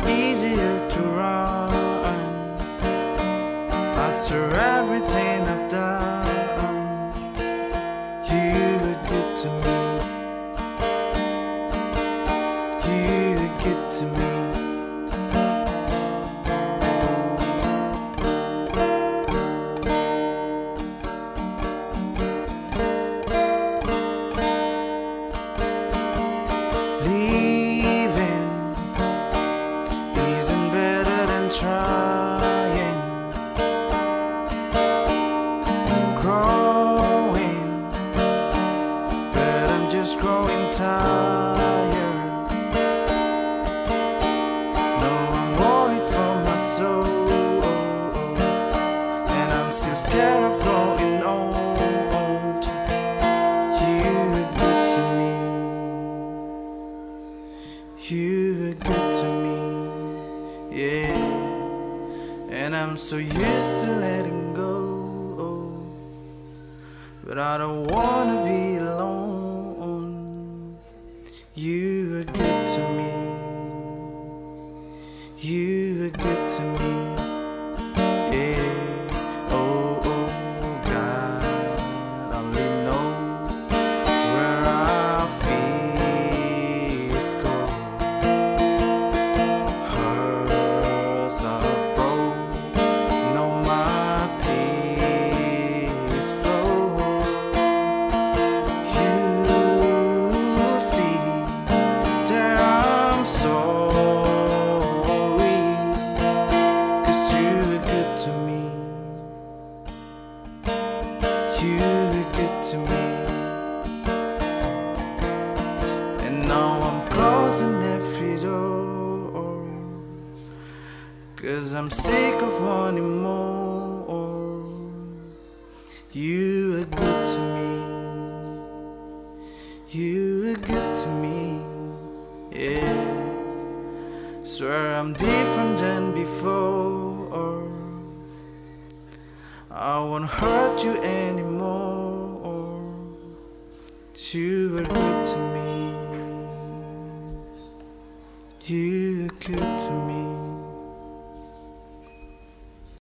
was easier to run after everything. But growing tired. No, I'm worried for my soul, and I'm still scared of growing old. You were good to me. You were good to me, yeah. And I'm so used to letting go. But I don't wanna be You were Cause I'm sick of wanting more. You were good to me. You were good to me. Yeah. Swear I'm different than before. I won't hurt you anymore. You were good to me. You were good to me.